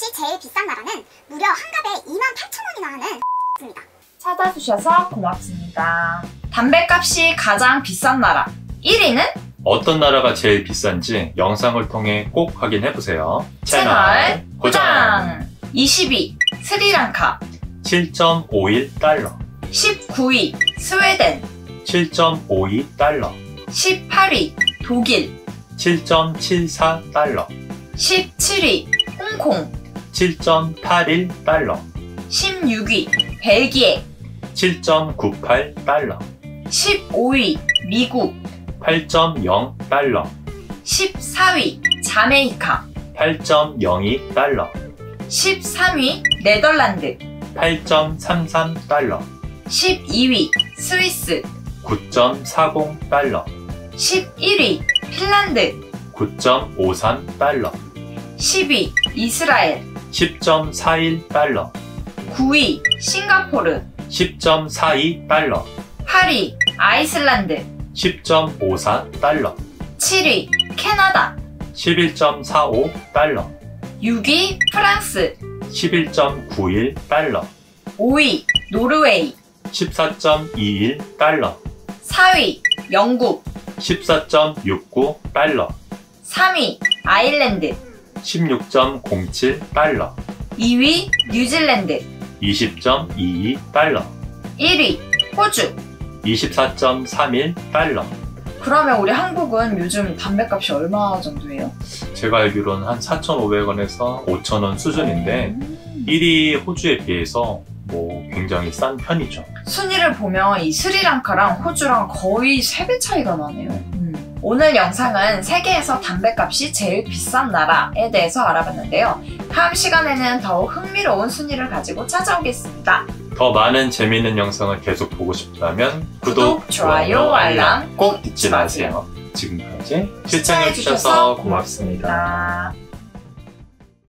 담배값이 제일 비싼 나라는 무려 한갑에 2만 8천 원이나 하는 입니다. 찾아주셔서 고맙습니다. 담배값이 가장 비싼 나라 1위는 어떤 나라가 제일 비싼지 영상을 통해 꼭 확인해보세요. 채널 고정! 22. 스리랑카 7.51달러 19위 스웨덴 7.52달러 18위 독일 7.74달러 17위 홍콩 7.81달러. 16위 벨기에. 7.98달러. 15위 미국. 8.0달러. 14위 자메이카. 8.02달러. 13위 네덜란드. 8.33달러. 12위 스위스. 9.40달러. 11위 핀란드. 9.53달러. 10위 이스라엘 10.41달러. 9위 싱가포르. 10.42달러. 8위 아이슬란드. 10.54달러. 7위 캐나다. 11.45달러. 6위 프랑스. 11.91달러. 5위 노르웨이. 14.21달러. 4위 영국. 14.69달러. 3위 아일랜드 16.07달러 2위 뉴질랜드 20.22달러 1위 호주 24.31달러 그러면 우리 한국은 요즘 담배값이 얼마 정도예요? 제가 알기로는 한 4,500원에서 5,000원 수준인데 음. 1위 호주에 비해서 뭐 굉장히 싼 편이죠. 순위를 보면 이 스리랑카랑 호주랑 거의 3배 차이가 나네요. 음. 오늘 영상은 세계에서 담배값이 제일 비싼 나라에 대해서 알아봤는데요. 다음 시간에는 더욱 흥미로운 순위를 가지고 찾아오겠습니다. 더 많은 재미있는 영상을 계속 보고 싶다면 구독, 구독, 좋아요, 알람 꼭 잊지 마세요. 지금까지 시청해주셔서 고맙습니다. 고맙습니다.